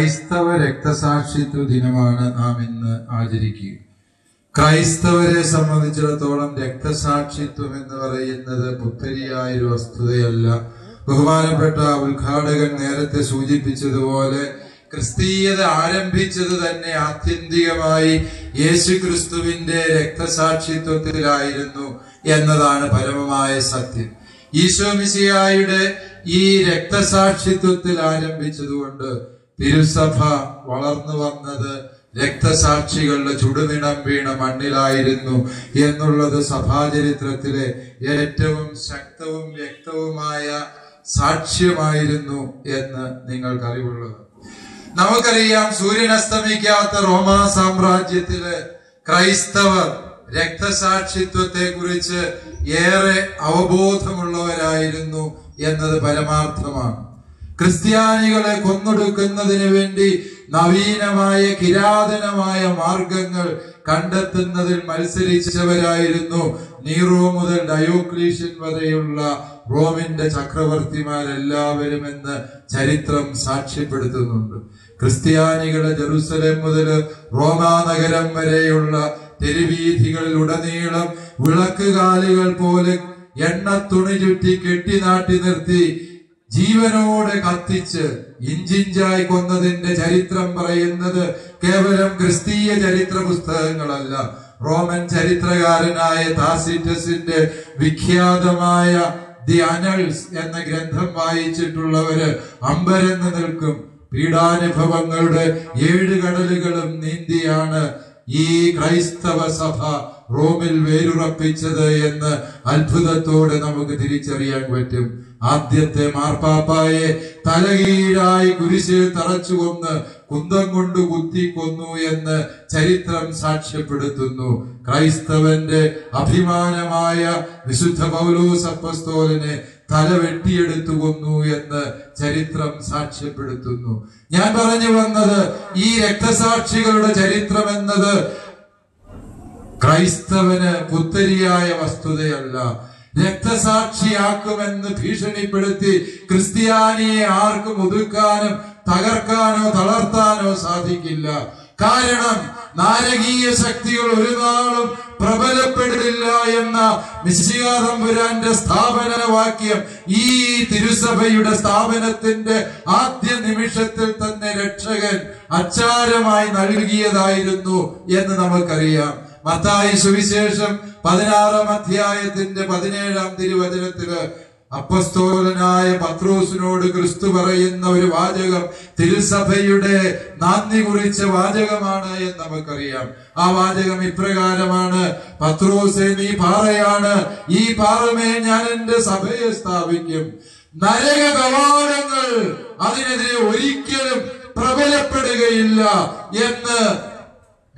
ക്രൈസ്തവ രക്തസാക്ഷിത്വ ദിനമാണ് നാം ഇന്ന് ആചരിക്കുക. ക്രൈസ്തവരെ സംബന്ധിച്ചിടത്തോളം രക്തസാക്ഷിത്വം എന്ന് പറയുന്നത് പുത്തരിയായ ഒരു വസ്തുതയല്ല. ബഹുമാനപ്പെട്ട ഉദ്ഘാടകൻ നേരത്തെ സൂചിപ്പിച്ചതുപോലെ ക്രിസ്തീയത ആരംഭിച്ചത് തന്നെ ആത്യന്തികമായി യേശു ക്രിസ്തുവിന്റെ രക്തസാക്ഷിത്വത്തിലായിരുന്നു എന്നതാണ് പരമമായ സത്യം. ഈശോ മിശിഹായുടെ ഈ രക്തസാക്ഷിത്വത്തിൽ ആരംഭിച്ചതുകൊണ്ട് തിരുസഭ വളർന്നു വന്നത് രക്തസാക്ഷികളുടെ ചുടുനിടം വീണ മണ്ണിലായിരുന്നു എന്നുള്ളത് സഭാചരിത്രത്തിലെ ഏറ്റവും ശക്തവും വ്യക്തവുമായ സാക്ഷ്യമായിരുന്നു എന്ന് നിങ്ങൾക്ക് അറിവുള്ളത് നമുക്കറിയാം സൂര്യൻ അസ്തമിക്കാത്ത റോമാ സാമ്രാജ്യത്തിൽ ക്രൈസ്തവർ രക്തസാക്ഷിത്വത്തെ കുറിച്ച് ഏറെ അവബോധമുള്ളവരായിരുന്നു എന്നത് പരമാർത്ഥമാണ്. ക്രിസ്ത്യാനികളെ കൊന്നൊടുക്കുന്നതിന് വേണ്ടി നവീനമായ കിരാതനമായ മാർഗങ്ങൾ കണ്ടെത്തുന്നതിൽ മത്സരിച്ചവരായിരുന്നു നീറോ മുതൽ ഡയോക്ലീഷ്യൻ വരെയുള്ള റോമിന്റെ ചക്രവർത്തിമാരെല്ലാവരും എന്ന് ചരിത്രം സാക്ഷ്യപ്പെടുത്തുന്നുണ്ട്. ക്രിസ്ത്യാനികളെ ജെറുസലേം മുതൽ റോമാ നഗരം വരെയുള്ള തെരുവീഥികളിലുടനീളം വിളക്കുകാലുകൾ പോലെ എണ്ണ തുണി ചുറ്റി കെട്ടിനാട്ടി നിർത്തി ജീവനോടെ കത്തിച്ച് ഇഞ്ചിഞ്ചായി കൊന്നതിന്റെ ചരിത്രം പറയുന്നത് കേവലം ക്രിസ്തീയ ചരിത്ര പുസ്തകങ്ങളല്ല റോമൻ ചരിത്രകാരനായ താസിറ്റസിന്റെ വിഖ്യാതമായ ദി അനൾസ് എന്ന ഗ്രന്ഥം വായിച്ചിട്ടുള്ളവര് അമ്പരന്ന് നിൽക്കും. പീഡാനുഭവങ്ങളുടെ ഏഴ് കടലുകളും നീന്തിയാണ് ഈ ക്രൈസ്തവ സഭ റോമിൽ വേരുറപ്പിച്ചത് എന്ന് അത്ഭുതത്തോടെ നമുക്ക് തിരിച്ചറിയാൻ പറ്റും. ആദ്യത്തെ മാർപ്പാപ്പായെ തലകീഴായി കുരിശിൽ തറച്ചു കൊന്ന് കുന്തം കൊണ്ട് കുത്തിക്കൊന്നു എന്ന് ചരിത്രം സാക്ഷ്യപ്പെടുത്തുന്നു. ക്രൈസ്തവന്റെ അഭിമാനമായ വിശുദ്ധ പൗലോസ് അപ്പസ്തോലനെ തല വെട്ടിയെടുത്തു കൊന്നു എന്ന് ചരിത്രം സാക്ഷ്യപ്പെടുത്തുന്നു. ഞാൻ പറഞ്ഞു വന്നത് ഈ രക്തസാക്ഷികളുടെ ചരിത്രം എന്നത് ക്രൈസ്തവന് പുത്തരിയായ വസ്തുതയല്ല. രക്തസാക്ഷിയാക്കുമെന്ന് ഭീഷണിപ്പെടുത്തി ക്രിസ്ത്യാനിയെ ആർക്കും ഒതുക്കാനും തകർക്കാനോ തളർത്താനോ സാധിക്കില്ല. കാരണം നാരകീയ ശക്തികൾ ഒരു നാളും പ്രബലപ്പെടില്ല എന്ന മിശികാതമ്പുരാന്റെ സ്ഥാപന വാക്യം ഈ തിരുസഭയുടെ സ്ഥാപനത്തിന്റെ ആദ്യ നിമിഷത്തിൽ തന്നെ രക്ഷകൻ അച്ചാരമായി നൽകിയതായിരുന്നു എന്ന് നമുക്കറിയാം. മത്തായി സുവിശേഷം പതിനാറാം അധ്യായത്തിന്റെ പതിനേഴാം തിരുവചനത്തിൽ അപ്പസ്തോലനായ പത്രോസിനോട് ക്രിസ്തു പറയുന്ന ഒരു വാചകം തിരുസഭയുടെ നാന്ദി കുറിച്ച വാചകമാണ് എന്ന് നമുക്കറിയാം. ആ വാചകം ഇപ്രകാരമാണ് പത്രോസെ നീ പാറയാണ് ഈ പാറമേ ഞാൻ എന്റെ സഭയെ സ്ഥാപിക്കും. നരക കവാടങ്ങൾ അതിനെതിരെ ഒരിക്കലും പ്രബലപ്പെടുകയില്ല എന്ന്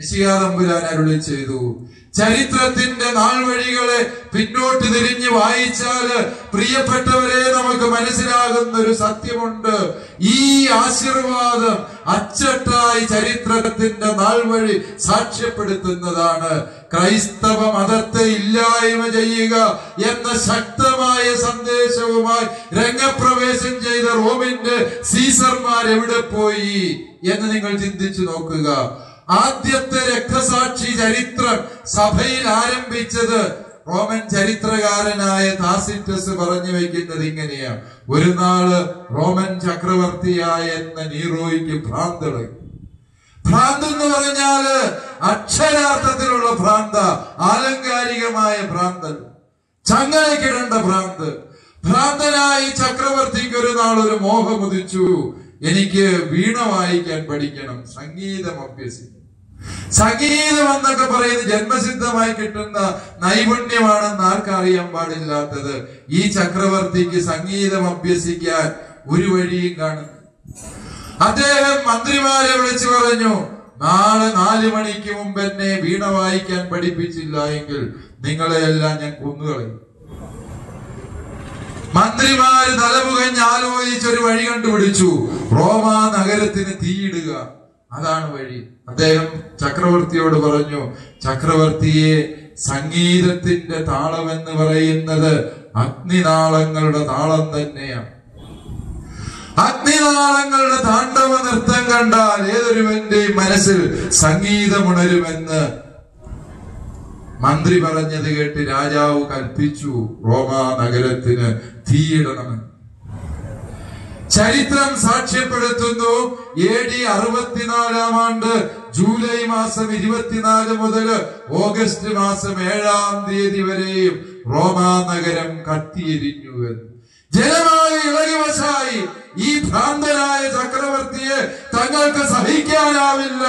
വിശികാതമ്പുരാൻ അരുളി ചെയ്തു. ചരിത്രത്തിന്റെ നാൾ വഴികളെ പിന്നോട്ട് തിരിഞ്ഞ് വായിച്ചാൽ പ്രിയപ്പെട്ടവരെ നമുക്ക് മനസ്സിലാകുന്ന ഒരു സത്യമുണ്ട്. ഈ ആശീർവാദം അച്ചട്ടായി ചരിത്രത്തിന്റെ നാൾ വഴി സാക്ഷ്യപ്പെടുത്തുന്നതാണ്. ക്രൈസ്തവ മതത്തെ ഇല്ലായ്മ ചെയ്യുക എന്ന ശക്തമായ സന്ദേശവുമായി രംഗപ്രവേശം ചെയ്ത റോമിന്റെ സീസർമാർ എവിടെ പോയി എന്ന് നിങ്ങൾ ചിന്തിച്ചു നോക്കുക. ആദ്യത്തെ രക്തസാക്ഷി ചരിത്രം സഭയിൽ ആരംഭിച്ചത് റോമൻ ചരിത്രകാരനായ താസിറ്റസ് പറഞ്ഞു വെക്കുന്നത് ഇങ്ങനെയാണ്. ഒരു നാൾ റോമൻ ചക്രവർത്തിയായ എന്ന നീറോയ്ക്ക് ഭ്രാന്തളി. ഭ്രാന്ത് എന്ന് പറഞ്ഞാൽ അക്ഷരാർത്ഥത്തിലുള്ള ഭ്രാന്ത ആലങ്കാരികമായ ഭ്രാന്തൻ. ചങ്ങലക്കിടേണ്ട ഭ്രാന്ത്. ഭ്രാന്തനായി ചക്രവർത്തിക്ക് ഒരു നാൾ ഒരു മോഹം ഉദിച്ചു. എനിക്ക് വീണ വായിക്കാൻ പഠിക്കണം. സംഗീതം അഭ്യസിക്കണം. സംഗീതം എന്നൊക്കെ പറയുന്നത് ജന്മസിദ്ധമായി കിട്ടുന്ന നൈപുണ്യമാണെന്ന് ആർക്കറിയാൻ പാടില്ലാത്തത് ഈ ചക്രവർത്തിക്ക് സംഗീതം അഭ്യസിക്കാൻ ഒരു വഴിയും കാണുന്നു അദ്ദേഹം മന്ത്രിമാരെ വിളിച്ചു പറഞ്ഞു നാളെ നാല് മണിക്ക് മുമ്പ് എന്നെ വീണ വായിക്കാൻ പഠിപ്പിച്ചില്ല എങ്കിൽ നിങ്ങളെയെല്ലാം ഞാൻ കൊന്നുകളയും. മന്ത്രിമാര് തലമുകഞ്ഞ് ആലോചിച്ച് ഒരു വഴി കണ്ടുപിടിച്ചു. റോമാ നഗരത്തിന് തീയിടുക. അതാണ് വഴി. അദ്ദേഹം ചക്രവർത്തിയോട് പറഞ്ഞു ചക്രവർത്തിയെ സംഗീതത്തിന്റെ താളം എന്ന് പറയുന്നത് അഗ്നിനാളങ്ങളുടെ താളം തന്നെയാണ്. അഗ്നിനാളങ്ങളുടെ താണ്ഡവ നൃത്തം കണ്ടാൽ ഏതൊരുവന്റെയും മനസ്സിൽ സംഗീതമുണരുമെന്ന് മന്ത്രി പറഞ്ഞത് കേട്ട് രാജാവ് കൽപ്പിച്ചു റോമാ നഗരത്തിന് തീയിടണമെന്ന് ചരിത്രം സാക്ഷ്യപ്പെടുത്തുന്നു. എ ഡി അറുപത്തിനാലാം ആണ്ട് ജൂലൈ മാസം ഇരുപത്തിനാല് മുതൽ ഓഗസ്റ്റ് മാസം ഏഴാം തീയതി വരെയും റോമാ നഗരം കത്തിയെരിഞ്ഞു എന്ന്. ജനമായ ഇളകിവശായി ഈ ഭ്രാന്തനായ ചക്രവർത്തിയെ തങ്ങൾക്ക് സഹിക്കാനാവില്ല.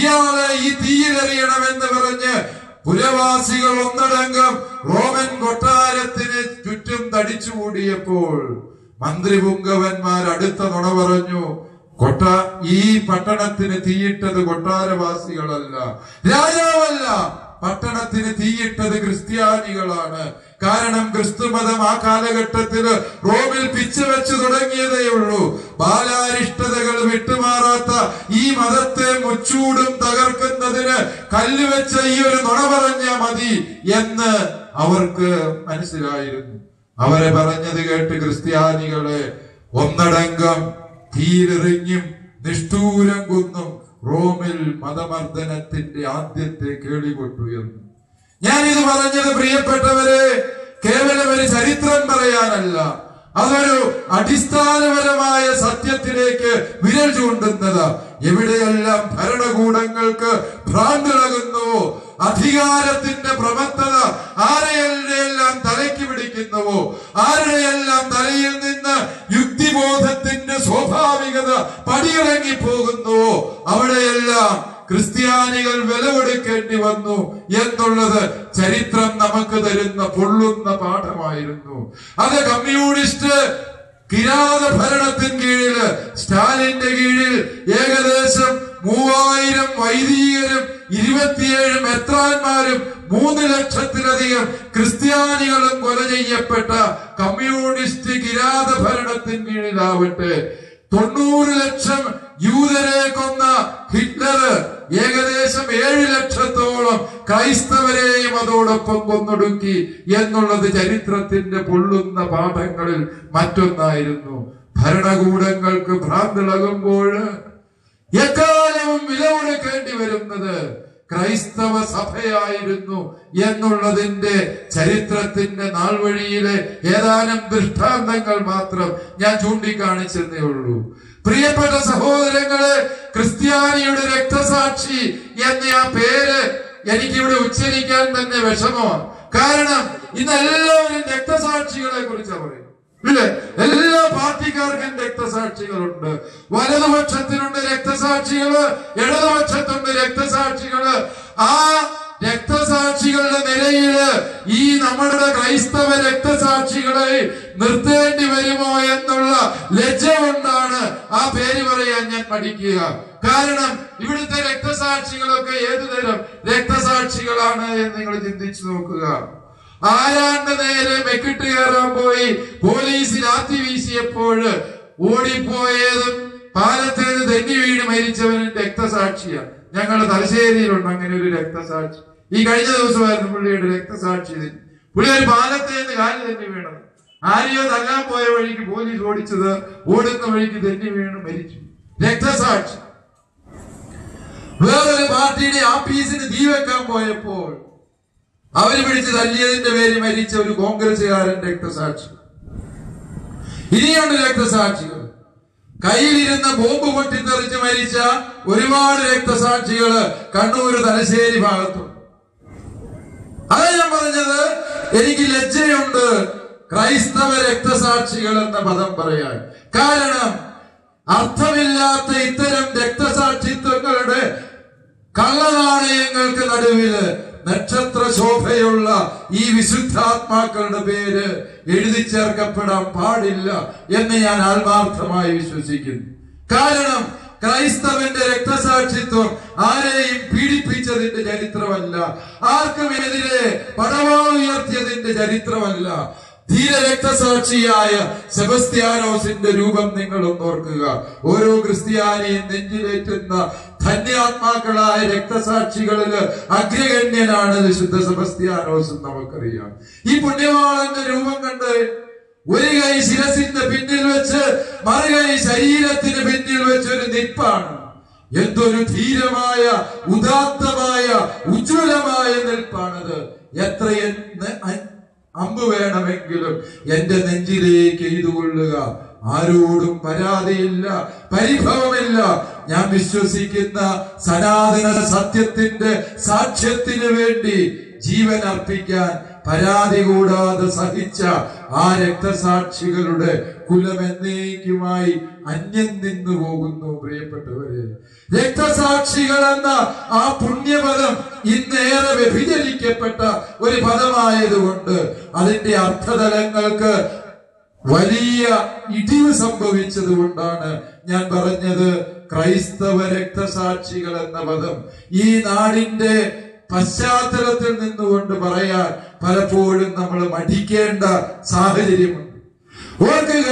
ഇയാളെ ഈ തീയിലെറിയണമെന്ന് പറഞ്ഞ് പുരവാസികൾ ഒന്നടങ്കം റോമൻ കൊട്ടാരത്തിന് ചുറ്റും തടിച്ചുകൂടിയപ്പോൾ മന്ത്രി പുങ്കവന്മാർ അടുത്ത നുണ പറഞ്ഞു കൊട്ട ഈ പട്ടണത്തിന് തീയിട്ടത് കൊട്ടാരവാസികളല്ല രാജാവല്ല. പട്ടണത്തിന് തീയിട്ടത് ക്രിസ്ത്യാനികളാണ്. കാരണം ക്രിസ്തുമതം ആ കാലഘട്ടത്തിൽ റോമിൽ പിച്ചു വെച്ചു തുടങ്ങിയതേ ഉള്ളൂ. ബാലാരിഷ്ടതകൾ വിട്ടുമാറാത്ത ഈ മതത്തെ മുച്ചൂടും തകർക്കുന്നതിന് കല്ലുവെച്ച ഈ ഒരു നുണ പറഞ്ഞ മതി എന്ന് അവർക്ക് മനസ്സിലായിരുന്നു. അവരെ പറഞ്ഞത് കേട്ട് ക്രിസ്ത്യാനികളെ ഒന്നടങ്കം തീരെറിഞ്ഞും നിഷ്ഠൂരം കുന്നും റോമിൽ മതമർദ്ദനത്തിന്റെ ആദ്യത്തെ കേളികൊട്ടുയർന്നു ഞാനിത് പറഞ്ഞത് പ്രിയപ്പെട്ടവരെ കേവലം ഒരു ചരിത്രം പറയാനല്ല. അതൊരു അടിസ്ഥാനപരമായ സത്യത്തിലേക്ക് വിരൽ ചൂണ്ടുന്നത് എവിടെയെല്ലാം ഭരണകൂടങ്ങൾക്ക് ഭ്രാന്തിളകുന്നുവോ അധികാരത്തിന്റെ പ്രബദ്ധത ആരെയെല്ലാം തലയ്ക്ക് പിടിക്കുന്നുവോ ആരുടെയെല്ലാം തലയിൽ നിന്ന് യുക്തിബോധത്തിന്റെ സ്വാഭാവികത പടിയിറങ്ങി പോകുന്നുവോ അവിടെയെല്ലാം ക്രിസ്ത്യാനികൾ വിലവെടുക്കേണ്ടി വന്നു എന്നുള്ളത് ചരിത്രം നമുക്ക് തരുന്ന പൊള്ളുന്ന പാഠമായിരുന്നു. അത് കമ്മ്യൂണിസ്റ്റ് കിരാത ഭരണത്തിൻ കീഴിൽ സ്റ്റാലിന്റെ കീഴിൽ ഏകദേശം മൂവായിരം വൈദികരും ഇരുപത്തിയേഴ് മെത്രാന്മാരും മൂന്ന് ലക്ഷത്തിലധികം ക്രിസ്ത്യാനികളും കൊല ചെയ്യപ്പെട്ട കമ്മ്യൂണിസ്റ്റ് കിരാത ഭരണത്തിൻ കീഴിലാവട്ടെ. തൊണ്ണൂറ് ലക്ഷം യൂതരെ കൊന്ന ഹിറ്റ്ലർ ഏകദേശം ഏഴ് ലക്ഷത്തോളം ക്രൈസ്തവരെയും അതോടൊപ്പം കൊന്നൊടുക്കി എന്നുള്ളത് ചരിത്രത്തിന്റെ പൊള്ളുന്ന പാഠങ്ങളിൽ മറ്റൊന്നായിരുന്നു. ഭരണകൂടങ്ങൾക്ക് ഭ്രാന്തിളകുമ്പോൾ എക്കാലവും വില കൊടുക്കേണ്ടി വരുന്നത് ക്രൈസ്തവ സഭയായിരുന്നു എന്നുള്ളതിന്റെ ചരിത്രത്തിന്റെ നാൾവഴിയിലെ ഏതാനും ദൃഷ്ടാന്തങ്ങൾ മാത്രം ഞാൻ ചൂണ്ടിക്കാണിച്ചെന്നേ ഉള്ളൂ. പ്രിയപ്പെട്ട സഹോദരങ്ങളെ ക്രിസ്ത്യാനിയുടെ രക്തസാക്ഷി എന്ന ആ പേര് എനിക്കിവിടെ ഉച്ചരിക്കാൻ തന്നെ വിഷമമാണ്. കാരണം ഇന്ന് എല്ലാവരും രക്തസാക്ഷികളെ കുറിച്ച് പറയും ഇല്ലേ എല്ലാ പാർട്ടിക്കാർക്കും രക്തസാക്ഷികളുണ്ട്. വലതുപക്ഷത്തിനുണ്ട് രക്തസാക്ഷികൾ ഇടതുപക്ഷത്തുണ്ട് രക്തസാക്ഷികൾ. ആ രക്തസാക്ഷികളുടെ നിലയിൽ ഈ നമ്മുടെ ക്രൈസ്തവ രക്തസാക്ഷികളെ നിർത്തേണ്ടി വരുമോ എന്നുള്ള ലജ്ജ കൊണ്ടാണ് ആ പേര് പറയാൻ ഞാൻ പഠിക്കുക. കാരണം ഇവിടുത്തെ രക്തസാക്ഷികളൊക്കെ ഏതുതരം രക്തസാക്ഷികളാണ് എന്ന് നിങ്ങൾ ചിന്തിച്ചു നോക്കുക. ആരാണ്ട് നേരെ മെക്കിട്ട് കയറാൻ പോയി? പോലീസ് രാത്രി വീശിയപ്പോൾ ഓടിപ്പോയതും പാലത്തിൽ തെന്നി വീണ് മരിച്ചവനും രക്തസാക്ഷിയാണ് ഞങ്ങളുടെ തലശ്ശേരിയിലുണ്ട് അങ്ങനെ ഒരു രക്തസാക്ഷി. ഈ കഴിഞ്ഞ ദിവസമായിരുന്നു പുള്ളിയുടെ രക്തസാക്ഷി. പുള്ളി ഒരു പാലത്തിൽ നിന്ന് കാൽ തെന്നി വീണത്. ആരെയോ തല്ലാൻ പോയ വഴിക്ക് പോലീസ് ഓടിച്ചത് ഓടുന്ന വഴിക്ക് തെന്നി വീണ് മരിച്ചു. രക്തസാക്ഷി. വേറൊരു പാർട്ടിയുടെ ആഫീസിന് തീ വെക്കാൻ പോയപ്പോൾ അവർ പിടിച്ച് തല്ലിയതിന്റെ പേര് മരിച്ച ഒരു കോൺഗ്രസുകാരൻ രക്തസാക്ഷി. ഇനിയാണ് രക്തസാക്ഷികൾ. കയ്യിലിരുന്ന ബോംബ് പൊട്ടിത്തെറിച്ച് മരിച്ച ഒരുപാട് രക്തസാക്ഷികൾ കണ്ണൂർ തലശ്ശേരി ഭാഗത്തുണ്ട്. അതാ ഞാൻ പറഞ്ഞത് എനിക്ക് ലജ്ജയുണ്ട് ക്രൈസ്തവ രക്തസാക്ഷികൾ എന്ന പദം പറയാൻ. കാരണം അർത്ഥമില്ലാത്ത ഇത്തരം രക്തസാക്ഷിത്വങ്ങളുടെ കള്ളനാണയങ്ങൾക്ക് നടുവിൽ നക്ഷത്ര ശോഭയുള്ള ഈ വിശുദ്ധാത്മാക്കളുടെ പേര് എഴുതി ചേർക്കപ്പെടാൻ പാടില്ല എന്ന് ഞാൻ ആത്മാർത്ഥമായി വിശ്വസിക്കുന്നു. കാരണം ക്രൈസ്തവന്റെ രക്തസാക്ഷിത്വം ആരെയും പീഡിപ്പിച്ചതിന്റെ ചരിത്രമല്ല ആർക്കുമെതിരെ പടവാൾ ഉയർത്തിയതിന്റെ ചരിത്രമല്ല. ധീര രക്തസാക്ഷിയായ സെബസ്ത്യാനോസിന്റെ രൂപം നിങ്ങളും ഓർക്കുക. ഓരോ ക്രിസ്ത്യാനിയും നെഞ്ചിലേറ്റുന്ന ധന്യാത്മാക്കളായ രക്തസാക്ഷികളിൽ അഗ്രഗണ്യനാണ് വിശുദ്ധ സെബസ്ത്യാനോസ് നമുക്കറിയാം. ഈ പുണ്യവാളന്റെ രൂപം കണ്ട് ഒരു കൈ ശിരസിന്റെ പിന്നിൽ വെച്ച് മറുകൈ ശരീരത്തിന് പിന്നിൽ വെച്ച് ഒരു നിപ്പാണ്. എന്തൊരു ധീരമായ ഉദാത്തമായ ഉജ്ജ്വലമായ നിൽപ്പാണത്. എത്ര അമ്പ് വേണമെങ്കിലും എന്റെ നെഞ്ചിലേക്ക് എഴുതുകൊള്ളുക. ആരോടും പരാതിയില്ല പരിഭവമില്ല. ഞാൻ വിശ്വസിക്കുന്ന സനാതന സത്യത്തിന്റെ സാക്ഷ്യത്തിന് വേണ്ടി ജീവൻ അർപ്പിക്കാൻ പരാതി കൂടാതെ സഹിച്ച ആ രക്തസാക്ഷികളുടെ കുലം എന്നേക്കുമായി അന്യം നിന്നു പോകുന്നു പ്രിയപ്പെട്ടവരെ. രക്തസാക്ഷികൾ എന്ന ആ പുണ്യപദം ഇന്നേറെ വ്യഭിചരിക്കപ്പെട്ട ഒരു പദമായതുകൊണ്ട് അതിന്റെ അർത്ഥതലങ്ങൾക്ക് വലിയ ഇടിവ് സംഭവിച്ചത് കൊണ്ടാണ് ഞാൻ പറഞ്ഞത് ക്രൈസ്തവ രക്തസാക്ഷികൾ എന്ന പദം. ഈ നാടിന്റെ പശ്ചാത്തലത്തിൽ നിന്നുകൊണ്ട് പറയാൻ പലപ്പോഴും നമ്മൾ മടിക്കേണ്ട സാഹചര്യമുണ്ട്. ഓർക്കുക